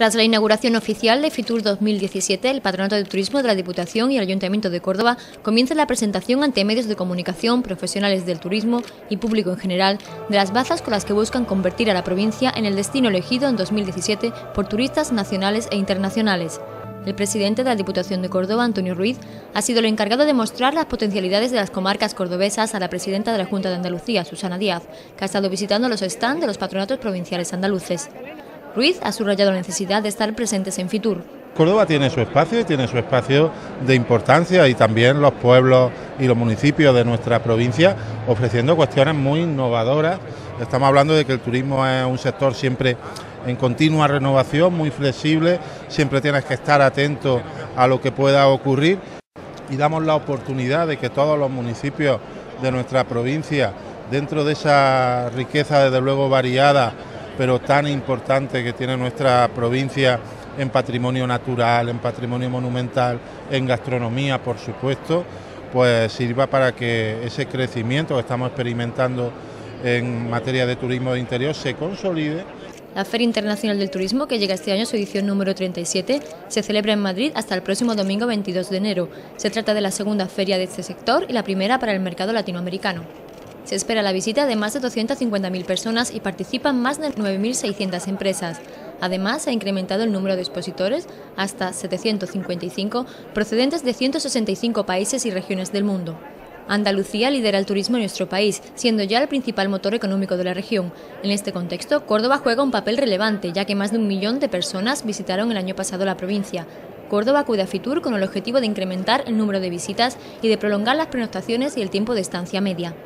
Tras la inauguración oficial de Fitur 2017, el Patronato de Turismo de la Diputación y el Ayuntamiento de Córdoba comienza la presentación ante medios de comunicación, profesionales del turismo y público en general de las bazas con las que buscan convertir a la provincia en el destino elegido en 2017 por turistas nacionales e internacionales. El presidente de la Diputación de Córdoba, Antonio Ruiz, ha sido el encargado de mostrar las potencialidades de las comarcas cordobesas a la presidenta de la Junta de Andalucía, Susana Díaz, que ha estado visitando los stands de los patronatos provinciales andaluces. Ruiz ha subrayado la necesidad de estar presentes en Fitur. Córdoba tiene su espacio y tiene su espacio de importancia y también los pueblos y los municipios de nuestra provincia ofreciendo cuestiones muy innovadoras. Estamos hablando de que el turismo es un sector siempre en continua renovación, muy flexible, siempre tienes que estar atento a lo que pueda ocurrir y damos la oportunidad de que todos los municipios de nuestra provincia, dentro de esa riqueza desde luego variada, pero tan importante que tiene nuestra provincia en patrimonio natural, en patrimonio monumental, en gastronomía, por supuesto, pues sirva para que ese crecimiento que estamos experimentando en materia de turismo de interior se consolide. La Feria Internacional del Turismo, que llega este año a su edición número 37, se celebra en Madrid hasta el próximo domingo 22 de enero. Se trata de la segunda feria de este sector y la primera para el mercado latinoamericano. Se espera la visita de más de 250.000 personas y participan más de 9.600 empresas. Además, se ha incrementado el número de expositores hasta 755 procedentes de 165 países y regiones del mundo. Andalucía lidera el turismo en nuestro país, siendo ya el principal motor económico de la región. En este contexto, Córdoba juega un papel relevante, ya que más de un millón de personas visitaron el año pasado la provincia. Córdoba acude a Fitur con el objetivo de incrementar el número de visitas y de prolongar las pernoctaciones y el tiempo de estancia media.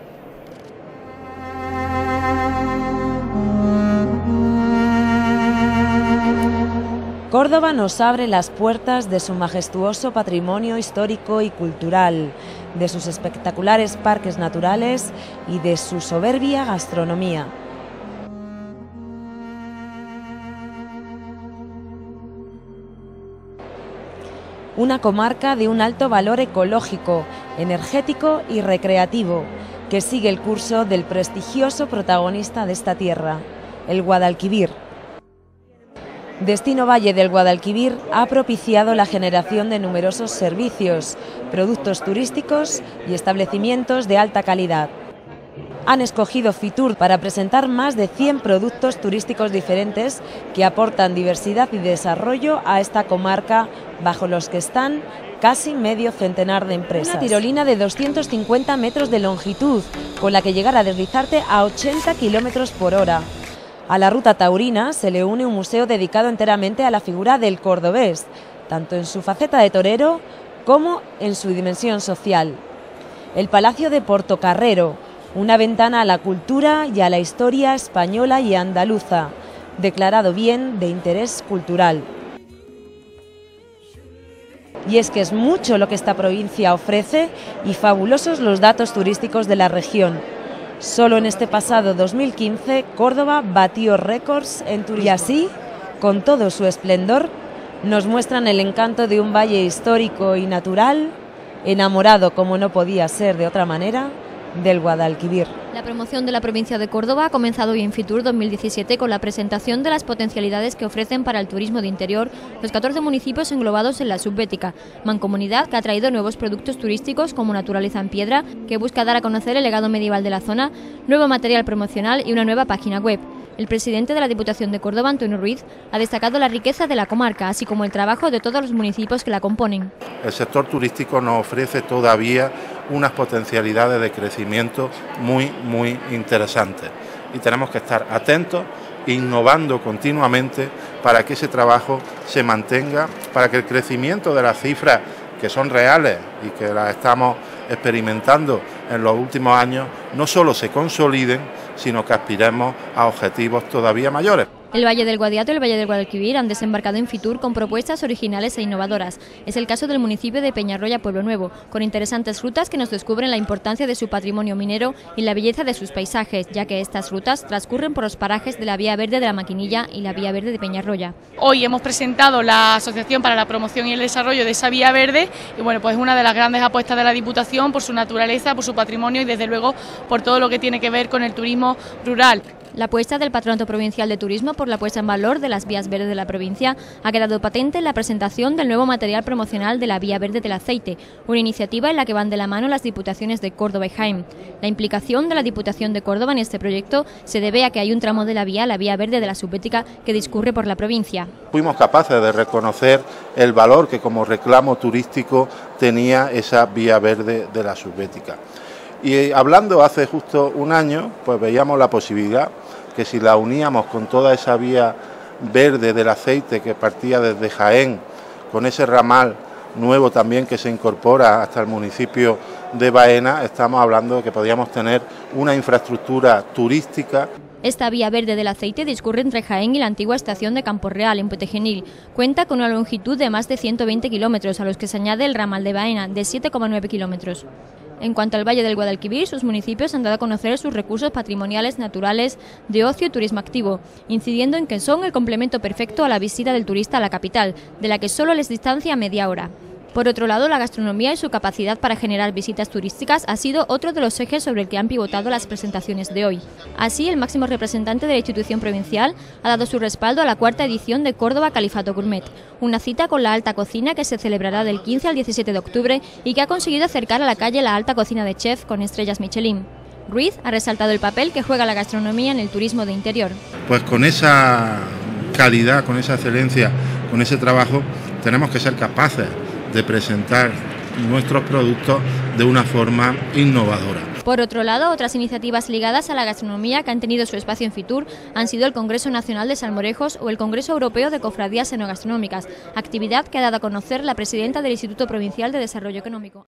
Córdoba nos abre las puertas de su majestuoso patrimonio histórico y cultural, de sus espectaculares parques naturales y de su soberbia gastronomía. Una comarca de un alto valor ecológico, energético y recreativo, que sigue el curso del prestigioso protagonista de esta tierra, el Guadalquivir Destino Valle del Guadalquivir ha propiciado la generación de numerosos servicios, productos turísticos y establecimientos de alta calidad. Han escogido Fitur para presentar más de 100 productos turísticos diferentes que aportan diversidad y desarrollo a esta comarca, bajo los que están casi medio centenar de empresas. Una tirolina de 250 metros de longitud, con la que llegar a deslizarte a 80 kilómetros por hora a la ruta taurina se le une un museo dedicado enteramente a la figura del cordobés, tanto en su faceta de torero como en su dimensión social. El Palacio de Portocarrero, una ventana a la cultura y a la historia española y andaluza, declarado bien de interés cultural. Y es que es mucho lo que esta provincia ofrece y fabulosos los datos turísticos de la región Solo en este pasado 2015, Córdoba batió récords en turismo. Y así, con todo su esplendor, nos muestran el encanto de un valle histórico y natural, enamorado como no podía ser de otra manera, del Guadalquivir. La promoción de la provincia de Córdoba ha comenzado hoy en Fitur 2017 con la presentación de las potencialidades que ofrecen para el turismo de interior los 14 municipios englobados en la subbética, mancomunidad que ha traído nuevos productos turísticos como Naturaleza en Piedra, que busca dar a conocer el legado medieval de la zona, nuevo material promocional y una nueva página web. El presidente de la Diputación de Córdoba, Antonio Ruiz, ha destacado la riqueza de la comarca, así como el trabajo de todos los municipios que la componen. El sector turístico nos ofrece todavía unas potencialidades de crecimiento muy, muy interesantes. Y tenemos que estar atentos, innovando continuamente para que ese trabajo se mantenga, para que el crecimiento de las cifras que son reales y que las estamos experimentando en los últimos años no solo se consoliden, sino que aspiremos a objetivos todavía mayores. El Valle del Guadiato y el Valle del Guadalquivir han desembarcado en Fitur con propuestas originales e innovadoras. Es el caso del municipio de Peñarroya Pueblo Nuevo, con interesantes rutas que nos descubren la importancia de su patrimonio minero y la belleza de sus paisajes, ya que estas rutas transcurren por los parajes de la Vía Verde de la Maquinilla y la Vía Verde de Peñarroya. Hoy hemos presentado la Asociación para la Promoción y el Desarrollo de esa Vía Verde y bueno, pues es una de las grandes apuestas de la Diputación por su naturaleza, por su patrimonio y desde luego por todo lo que tiene que ver con el turismo rural. La apuesta del Patronato Provincial de Turismo por la puesta en valor de las vías verdes de la provincia ha quedado patente en la presentación del nuevo material promocional de la Vía Verde del Aceite, una iniciativa en la que van de la mano las diputaciones de Córdoba y Jaén. La implicación de la Diputación de Córdoba en este proyecto se debe a que hay un tramo de la vía, la Vía Verde de la Subbética, que discurre por la provincia. Fuimos capaces de reconocer el valor que como reclamo turístico tenía esa Vía Verde de la Subbética. Y hablando hace justo un año, pues veíamos la posibilidad que si la uníamos con toda esa vía verde del aceite que partía desde Jaén, con ese ramal nuevo también que se incorpora hasta el municipio de Baena, estamos hablando de que podríamos tener una infraestructura turística. Esta vía verde del aceite discurre entre Jaén y la antigua estación de Campo Real, en Puetegenil. Cuenta con una longitud de más de 120 kilómetros, a los que se añade el ramal de Baena, de 7,9 kilómetros. En cuanto al Valle del Guadalquivir, sus municipios han dado a conocer sus recursos patrimoniales, naturales, de ocio y turismo activo, incidiendo en que son el complemento perfecto a la visita del turista a la capital, de la que solo les distancia media hora. Por otro lado, la gastronomía y su capacidad para generar visitas turísticas ha sido otro de los ejes sobre el que han pivotado las presentaciones de hoy. Así, el máximo representante de la institución provincial ha dado su respaldo a la cuarta edición de Córdoba Califato Gourmet, una cita con la alta cocina que se celebrará del 15 al 17 de octubre y que ha conseguido acercar a la calle la alta cocina de chef con estrellas Michelin. Ruiz ha resaltado el papel que juega la gastronomía en el turismo de interior. Pues con esa calidad, con esa excelencia, con ese trabajo, tenemos que ser capaces de presentar nuestros productos de una forma innovadora. Por otro lado, otras iniciativas ligadas a la gastronomía que han tenido su espacio en Fitur han sido el Congreso Nacional de Salmorejos o el Congreso Europeo de Cofradías Enogastronómicas, actividad que ha dado a conocer la presidenta del Instituto Provincial de Desarrollo Económico.